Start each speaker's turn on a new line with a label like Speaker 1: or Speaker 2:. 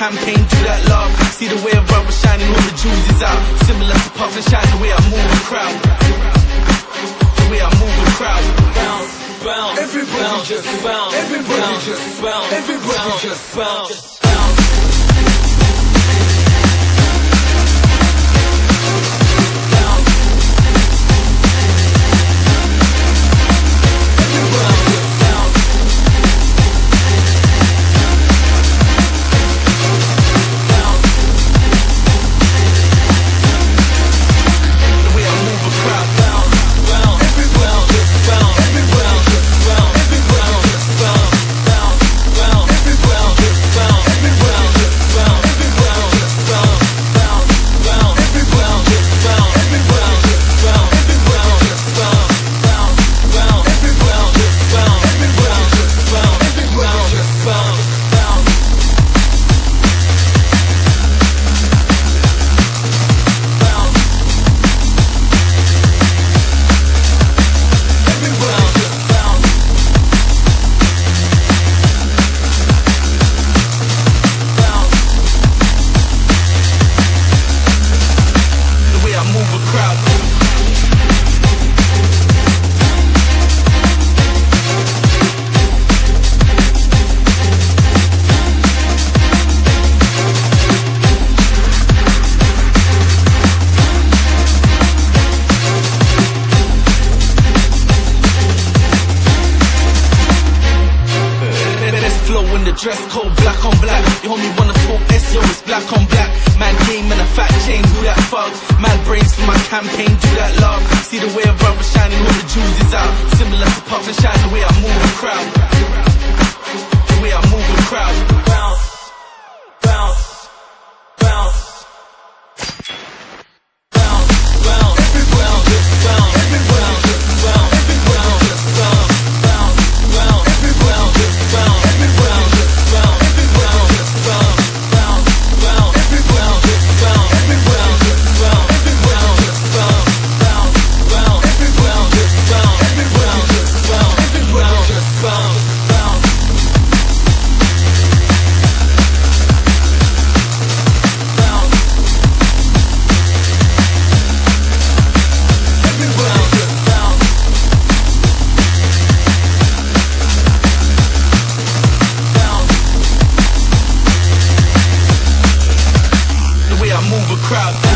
Speaker 1: campaign, do that love. See the way a brother shining, all the jewels is out. Similar to Puff and Shyne, the way I move the crowd. The way I move the crowd.
Speaker 2: bounce, bounce,
Speaker 3: Everybody
Speaker 2: bounce,
Speaker 3: just-
Speaker 2: bounce,
Speaker 3: everybody
Speaker 2: bounce,
Speaker 3: just-
Speaker 2: bounce,
Speaker 3: everybody
Speaker 2: bounce,
Speaker 3: just-
Speaker 2: bounce.
Speaker 1: The dress code, black on black. You homie wanna talk SEO, it's black on black. Man game and a fat chain, who that fuck? Man brains for my campaign, do that love. See the way a brother shining, all the jewels is out. Similar to Puff Shyne, crowd.